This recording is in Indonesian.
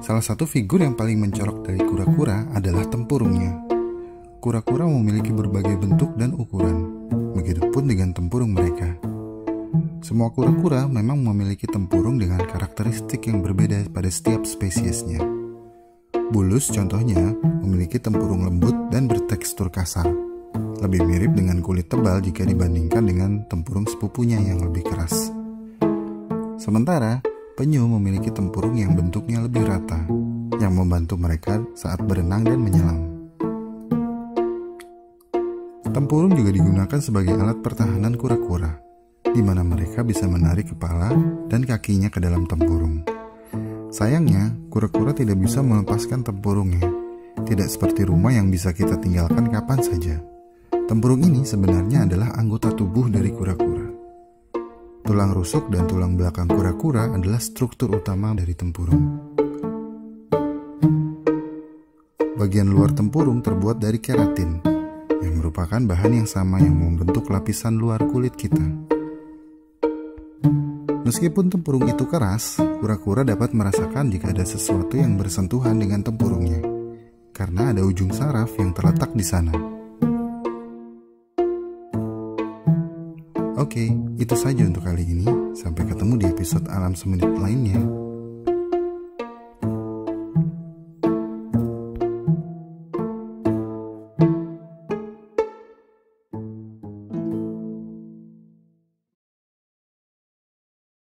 Salah satu figur yang paling mencolok dari kura-kura adalah tempurungnya. Kura-kura memiliki berbagai bentuk dan ukuran, begitupun dengan tempurung mereka. Semua kura-kura memang memiliki tempurung dengan karakteristik yang berbeda pada setiap spesiesnya. Bulus contohnya memiliki tempurung lembut dan bertekstur kasar. Lebih mirip dengan kulit tebal jika dibandingkan dengan tempurung sepupunya yang lebih keras. Sementara, penyu memiliki tempurung yang bentuknya lebih rata, yang membantu mereka saat berenang dan menyelam. Tempurung juga digunakan sebagai alat pertahanan kura-kura di mana mereka bisa menarik kepala dan kakinya ke dalam tempurung. Sayangnya, kura-kura tidak bisa melepaskan tempurungnya. Tidak seperti rumah yang bisa kita tinggalkan kapan saja. Tempurung ini sebenarnya adalah anggota tubuh dari. Tulang rusuk dan tulang belakang kura-kura adalah struktur utama dari tempurung. Bagian luar tempurung terbuat dari keratin, yang merupakan bahan yang sama yang membentuk lapisan luar kulit kita. Meskipun tempurung itu keras, kura-kura dapat merasakan jika ada sesuatu yang bersentuhan dengan tempurungnya, karena ada ujung saraf yang terletak di sana. Oke, itu saja untuk kali ini. Sampai ketemu di episode Alam Semenit lainnya.